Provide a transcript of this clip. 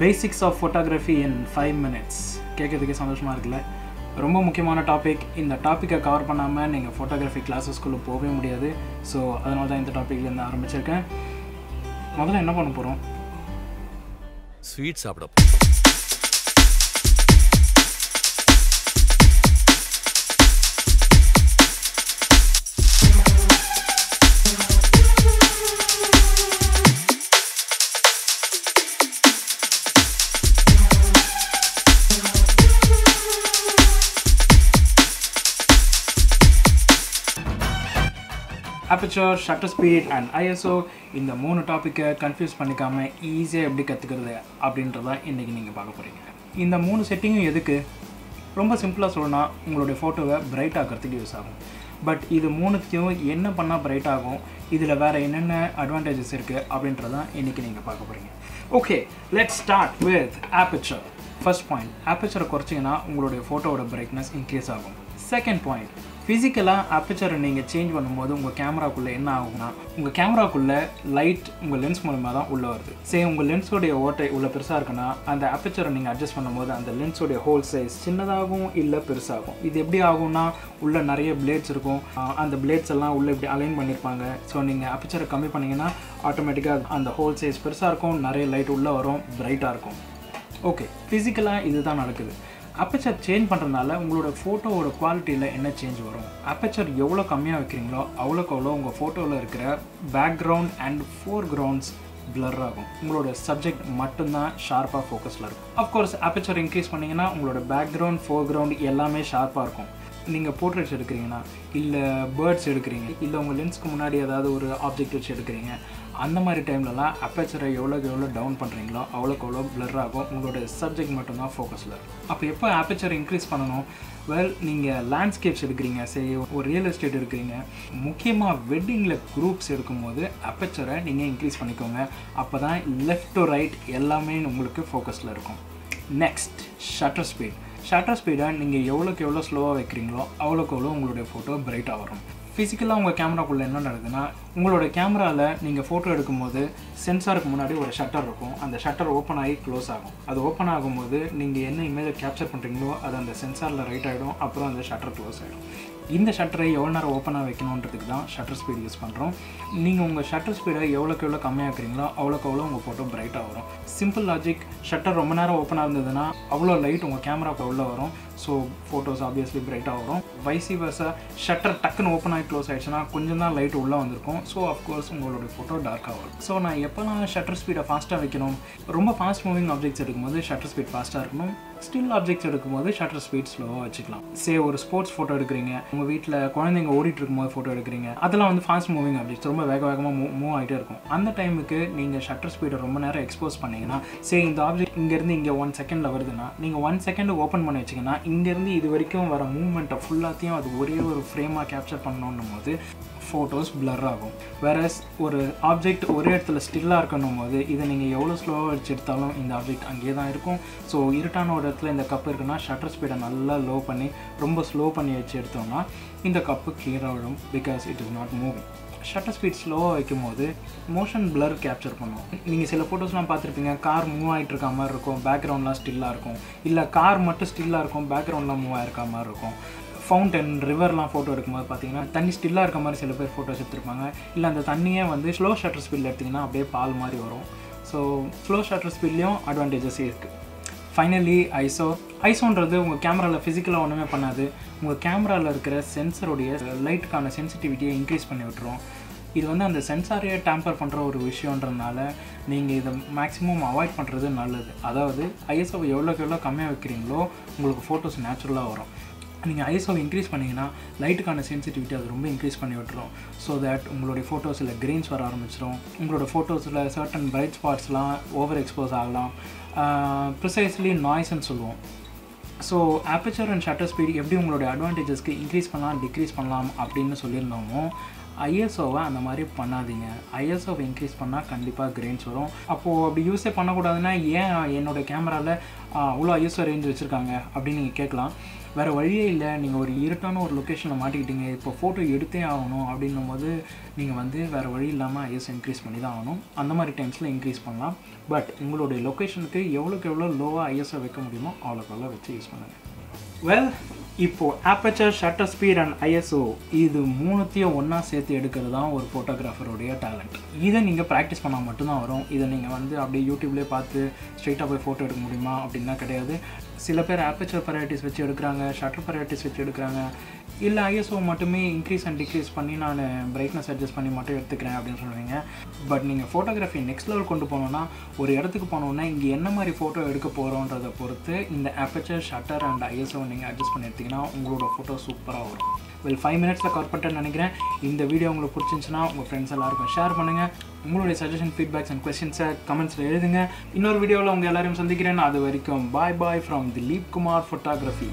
Basics of photography in five minutes கேட்கறதுக்கே சந்தோஷமாக இருக்குல்ல? ரொம்ப முக்கியமான டாபிக் இந்த டாப்பிக்கை கவர் பண்ணாமல் நீங்கள் ஃபோட்டோகிராஃபி கிளாஸஸ்குள்ளே போகவே முடியாது. ஸோ அதனால தான் இந்த டாப்பிக்லேருந்து ஆரம்பிச்சிருக்கேன். முதல்ல என்ன பண்ண போகிறோம் ஸ்வீட் சாப்பிட aperture shutter speed and ISO இந்த மூணு டாப்பிக்கை கன்ஃபியூஸ் பண்ணிக்காமல் ஈஸியாக எப்படி கற்றுக்கிறது அப்படின்றத இன்றைக்கி நீங்கள் பார்க்க போகிறீங்க இந்த மூணு செட்டிங்கும் எதுக்கு? ரொம்ப சிம்பிளாக சொல்லணும்னா உங்களுடைய ஃபோட்டோவை பிரைட் ஆக்கிறதுக்கு யூஸ் ஆகும். பட் இது மூணுத்தையும் என்ன பண்ணால் பிரைட் ஆகும்? இதில் வேறு என்னென்ன அட்வான்டேஜஸ் இருக்குது அப்படின்றதான் இன்றைக்கி நீங்கள் பார்க்க போகிறீங்க okay let start with aperture first point ஆப்பிச்சரை குறைச்சிங்கன்னா உங்களுடைய ஃபோட்டோவோட பிரைட்னஸ் இன்க்ரீஸ் ஆகும். செகண்ட் பாயிண்ட் ஃபிசிக்கலாக அப்பச்சரை நீங்கள் சேஞ்ச் பண்ணும்போது உங்கள் கேமராக்குள்ளே என்ன ஆகும்னா உங்கள் கேமராக்குள்ளே லைட் உங்கள் லென்ஸ் மூலமாக தான் உள்ளே வருது. சரி உங்கள் லென்ஸோடைய ஓட்டை உள்ளே பெருசாக இருக்குன்னா அந்த அப்பச்சரை நீங்கள் அட்ஜஸ்ட் பண்ணும்போது அந்த லென்ஸோடைய ஹோல் சைஸ் சின்னதாகவும் இல்லை பெருசாகும் இது எப்படி ஆகும்னா உள்ளே நிறைய பிளேட்ஸ் இருக்கும். அந்த பிளேட்ஸ் எல்லாம் உள்ளே இப்படி அலைன் பண்ணியிருப்பாங்க ஸோ நீங்கள் அப்பச்சரை கம்மி பண்ணிங்கன்னா ஆட்டோமேட்டிக்காக அந்த ஹோல் சைஸ் பெருசாக இருக்கும். நிறைய லைட் உள்ளே வரும். பிரைட்டாக இருக்கும். ஓகே ஃபிசிக்கலாக இதுதான் நடக்குது. அப்பச்சர் சேஞ்ச் பண்ணுறதுனால உங்களோட ஃபோட்டோவோட குவாலிட்டியில் என்ன சேஞ்ச் வரும்? அப்பச்சர் எவ்வளோ கம்மியாக வைக்கிறீங்களோ அவ்வளோக்கு அவ்வளோ உங்கள் ஃபோட்டோவில் இருக்கிற background and foregrounds blur ஆகும். உங்களோட சப்ஜெக்ட் மட்டும்தான் ஷார்ப்பாக ஃபோக்கஸில் இருக்கும். அஃப்கோர்ஸ் அப்பச்சர் இன்க்ரீஸ் பண்ணிங்கன்னா உங்களோட பேக்ரவுண்ட் ஃபோர் கிரவுண்ட் எல்லாமே ஷார்ப்பாக இருக்கும். நீங்கள் போர்ட்ரேட்ஸ் எடுக்கிறீங்கன்னா இல்லை பேர்ட்ஸ் எடுக்கிறீங்க இல்லை உங்கள் லென்ஸ்க்கு முன்னாடி ஏதாவது ஒரு ஆப்ஜெக்ட் வச்சு எடுக்கிறீங்க அந்த மாதிரி டைம்லலாம் அப்பேச்சரை எவ்வளோக்கு எவ்வளோ டவுன் பண்ணுறீங்களோ அவ்வளோக்கு எவ்வளோ பிளர் ஆகும். உங்களோட சப்ஜெக்ட் மட்டும்தான் ஃபோக்கஸில் இருக்கும். அப்போ எப்போ அப்பேச்சரை இன்க்ரீஸ் பண்ணணும்? வெல் நீங்கள் லேண்ட்ஸ்கேப்ஸ் எடுக்கிறீங்க. சரி ஒரு ரியல் எஸ்டேட் எடுக்கிறீங்க. முக்கியமாக வெட்டிங்கில் குரூப்ஸ் எடுக்கும்போது அப்பேச்சரை நீங்கள் இன்க்ரீஸ் பண்ணிக்கோங்க. அப்போ தான் லெஃப்ட் டு ரைட் எல்லாமே உங்களுக்கு ஃபோக்கஸில் இருக்கும். நெக்ஸ்ட் ஷட்டர் ஸ்பீட் ஷட்டர் ஸ்பீடை நீங்கள் எவ்வளோக்கு எவ்வளோ ஸ்லோவாக வைக்கிறீங்களோ அவ்வளோக்கு எவ்வளோ உங்களுடைய ஃபோட்டோ பிரைட்டாக வரும். ஃபிசிக்கலாக உங்கள் கேமராக்குள்ளே என்ன நடக்குதுன்னா உங்களோட கேமராவில் நீங்கள் ஃபோட்டோ எடுக்கும்போது சென்சாருக்கு முன்னாடி ஒரு ஷட்டர் இருக்கும். அந்த ஷட்டர் ஓப்பன் ஆகி க்ளோஸ் ஆகும். அது ஓப்பன் ஆகும்போது நீங்கள் என்ன இமேஜை கேப்சர் பண்ணுறீங்களோ அது அந்த சென்சாரில் ரைட் ஆகிடும் அப்புறம் அந்த ஷட்டர் க்ளோஸ் ஆகிடும் இந்த ஷட்டரை எவ்வளோ நேரம் ஓப்பனாக வைக்கணுன்றதுக்கு தான் ஷட்டர் ஸ்பீட் யூஸ் பண்ணுறோம் நீங்கள் உங்கள் ஷட்டர் ஸ்பீடை எவ்வளோக்கு எவ்வளோ கம்மியாக்குறீங்களோ அவ்வளோக்கு அவ்வளோ உங்கள் ஃபோட்டோ பிரைட்டாக வரும். சிம்பிள் லாஜிக் ஷட்டர் ரொம்ப நேரம் ஓப்பனாக இருந்ததுன்னா அவ்வளோ லைட் உங்கள் கேமராவுக்கு உள்ளே வரும். ஸோ ஃபோட்டோஸ் ஆப்வியஸ்லி பிரைட்டாக வரும். வைசி வர்ஸா ஷட்டர் டக்குன்னு ஓப்பன் ஆகி க்ளோஸ் ஆகிடுச்சுன்னா கொஞ்சம் தான் லைட் உள்ளே வந்திருக்கும். ஸோ அஃப்கோர்ஸ் உங்களோட ஃபோட்டோ டார்க்காக வரும். ஸோ நான் எப்போல்லாம் ஷட்டர் ஸ்பீடை ஃபாஸ்ட்டாக வைக்கணும்? ரொம்ப ஃபாஸ்ட் மூவிங் ஆப்ஜெக்ட்ஸ் எடுக்கும்போது ஷட்டர் ஸ்பீட் ஃபாஸ்ட்டாக இருக்கணும். ஸ்டில் ஆப்ஜெக்ட்ஸ் எடுக்கும்போது ஷட்டர் ஸ்பீட் ஸ்லோவாக வச்சுக்கலாம். சே ஒரு ஸ்போர்ட்ஸ் ஃபோட்டோ எடுக்கிறீங்க. உங்கள் வீட்டில் குழந்தைங்க ஓடிட்டு இருக்கும்போது ஃபோட்டோ எடுக்கிறீங்க. அதெல்லாம் வந்து ஃபாஸ்ட் மூவிங் ஆப்ஜெக்ட்ஸ் ரொம்ப வேக வேகமாக மூவ் மூவ் ஆகிட்டே இருக்கும். அந்த டைமுக்கு நீங்கள் ஷட்டர் ஸ்பீடை ரொம்ப நேரம் எக்ஸ்போஸ் பண்ணீங்கன்னா சே இந்த ஆப்ஜெக்ட் இங்கேருந்து இங்கே ஒன் செகண்டில் வருதுன்னா நீங்கள் ஒன் செகண்ட் ஓப்பன் பண்ணி வச்சிங்கன்னா இங்கேருந்து இது வரைக்கும் வர மூவ்மெண்ட்டை ஃபுல்லாத்தையும் அது ஒரே ஒரு ஃப்ரேமாக கேப்சர் பண்ணணும் போது ஃபோட்டோஸ் பிளர் ஆகும். வேறஸ் ஒரு ஆப்ஜெக்ட் ஒரே இடத்துல ஸ்டில்லாக இருக்கணும் போது இதை நீங்கள் எவ்வளோ ஸ்லோவாக வச்சு எடுத்தாலும் இந்த ஆப்ஜெக்ட் அங்கேயே தான் இருக்கும். ஸோ இருட்டானோட இடத்துல இந்த கப்பு இருக்குன்னா ஷட்டர் ஸ்பீடை நல்லா லோ பண்ணி ரொம்ப ஸ்லோ பண்ணி வச்சு எடுத்தோம்னா இந்த கப்பு கீழே விழும் because it is not moving shutter speed ஸ்லோவாக வைக்கும் போது மோஷன் பிளர் கேப்சர் பண்ணும். நீங்கள் சில ஃபோட்டோஸ்லாம் பார்த்துருப்பீங்க கார் மூவ் ஆகிட்டு இருக்க மாதிரி இருக்கும் பேக்ரவுண்ட்லாம் ஸ்டில்லாக இருக்கும். இல்லை கார் மட்டும் ஸ்டில்லாக இருக்கும் பேக்ரவுண்ட்லாம் மூவ் ஆகிருக்க மாதிரி இருக்கும். ஃபவுண்டன் ரிவர்லாம் ஃபோட்டோ எடுக்கும்போது பார்த்தீங்கன்னா தண்ணி ஸ்டில்லாக இருக்க மாதிரி சில பேர் ஃபோட்டோஸ் எடுத்திருப்பாங்க. இல்லை அந்த தண்ணியே வந்து ஸ்லோ ஷட்டர் ஸ்பீடில் எடுத்திங்கன்னா அப்படியே பால் மாதிரி வரும். ஸோ ஸ்லோ ஷட்டர் ஸ்பீட்லேயும் அட்வான்டேஜஸ் இருக்குது ஃபைனலி ஐசோ ஐசோன்றது உங்கள் கேமராவில் ஃபிசிக்கலாக ஒன்றுமே பண்ணாது. உங்கள் கேமராவில் இருக்கிற சென்சருடைய லைட்டுக்கான சென்சிட்டிவிட்டியை இன்க்ரீஸ் பண்ணி விட்டுரும். இது வந்து அந்த சென்சாரையே டேம்பர் பண்ணுற ஒரு விஷயன்றதுனால நீங்கள் இதை மேக்ஸிமம் அவாய்ட் பண்ணுறது நல்லது. அதாவது ஐஎஸ்ஓவை எவ்வளோக்கு எவ்வளோ கம்மியாக வைக்கிறீங்களோ உங்களுக்கு ஃபோட்டோஸ் நேச்சுரலாக வரும். நீங்கள் ஐஎஸ்ஓவை இன்க்ரீஸ் பண்ணிங்கன்னா லைட்டுக்கான சென்சிட்டிவிட்டி அது ரொம்ப இன்க்ரீஸ் பண்ணி விட்டுரும். ஸோ தட் உங்களுடைய ஃபோட்டோஸில் கிரெயின்ஸ் வர ஆரம்பிச்சிடும் உங்களோட ஃபோட்டோஸில் சர்டன் பிரைட் ஸ்பாட்ஸ்லாம் ஓவர் எக்ஸ்போஸ் ஆகலாம். ப்ரிசைஸ்லி நாய்ஸ்ன்னு சொல்லுவோம். So aperture and shutter speed எப்படி உங்களுடைய அட்வான்டேஜஸ்க்கு இன்க்ரீஸ் பண்ணலாம் டிக்ரீஸ் பண்ணலாம் அப்படின்னு சொல்லியிருந்தோமோ ஐஎஸ்ஓவை அந்த மாதிரி பண்ணாதீங்க. ஐஎஸ்ஓவை இன்க்ரீஸ் பண்ணால் கண்டிப்பாக கிரெயின்ஸ் வரும். அப்போது அப்படி யூஸே பண்ணக்கூடாதுன்னா ஏன் என்னோடய கேமராவில் அவ்வளோ ஐஎஸ்ஓ ரேஞ்ச் வச்சுருக்காங்க அப்படின்னு நீங்கள் கேட்கலாம். வேறு வழியே இல்லை. நீங்கள் ஒரு இருட்டான ஒரு லொக்கேஷனில் மாட்டிக்கிட்டீங்க. இப்போ ஃபோட்டோ எடுத்தே ஆகணும் அப்படின்னும் போது நீங்கள் வந்து வேறு வழி இல்லாமல் ஐஎஸ் இன்க்ரீஸ் பண்ணி தான் ஆகணும். அந்த மாதிரி டைம்ஸில் இன்க்ரீஸ் பண்ணலாம். பட் உங்களுடைய லொக்கேஷனுக்கு எவ்வளோக்கு எவ்வளோ லோவாக ஐஎஸ்ஐ வைக்க முடியுமோ அவ்வளோக்கு அவ்வளோ வச்சு யூஸ் பண்ணுங்கள் வெல் இப்போது aperture shutter speed and ISO இது மூணுத்தையும் ஒன்றா சேர்த்து எடுக்கிறது தான் ஒரு ஃபோட்டோகிராஃபருடைய டேலண்ட் இதை நீங்கள் ப்ராக்டிஸ் பண்ணால் மட்டும்தான் வரும். இதை நீங்கள் வந்து அப்படியே யூடியூப்லேயே பார்த்து ஸ்ட்ரெயிட்டாக போய் ஃபோட்டோ எடுக்க முடியுமா? அப்படின்னா கிடையாது. சில பேர் ஆப்பச்சர் பரைட்டிஸ் வச்சு எடுக்கிறாங்க ஷட்டர் பரைட்டிஸ் வச்சு எடுக்கிறாங்க. இல்லை ஐஎஸ்ஓ மட்டுமே இன்க்ரீஸ் அண்ட் டிக்ரீஸ் பண்ணி நான் பிரைட்னஸ் அட்ஜஸ்ட் பண்ணி மட்டும் எடுத்துக்கிறேன் அப்படின்னு சொல்லுவீங்க. பட் நீங்கள் ஃபோட்டோகிராஃபி நெக்ஸ்ட் லெவல் கொண்டு போனோன்னா ஒரு இடத்துக்கு போனோன்னா இங்கே என்ன மாதிரி ஃபோட்டோ எடுக்க போகிறோன்றதை பொறுத்து இந்த ஆப்பச்சர் ஷட்டர் அண்ட் ஐஎஸ்ஓ நீங்கள் அட்ஜஸ்ட் பண்ணி எடுத்திங்கன்னா உங்களோட ஃபோட்டோ சூப்பராக வரும். வெல் ஃபைவ் மினிட்ஸில் கவர் பண்ணிட்டேன்னு நினைக்கிறேன். இந்த வீடியோ உங்களுக்கு பிடிச்சிருந்துச்சுன்னா உங்கள் ஃப்ரெண்ட்ஸ் எல்லாருக்கும் ஷேர் பண்ணுங்கள் உங்களுடைய சஜஷன் ஃபீட்பேக்ஸ் அண்ட் கொஸ்டின்ஸை கமெண்ட்ஸில் எழுதுங்க. இன்னொரு வீடியோவில் உங்கள் எல்லாரையும் சந்திக்கிறேன். அது வரைக்கும் bye bye from Dilip Kumar photography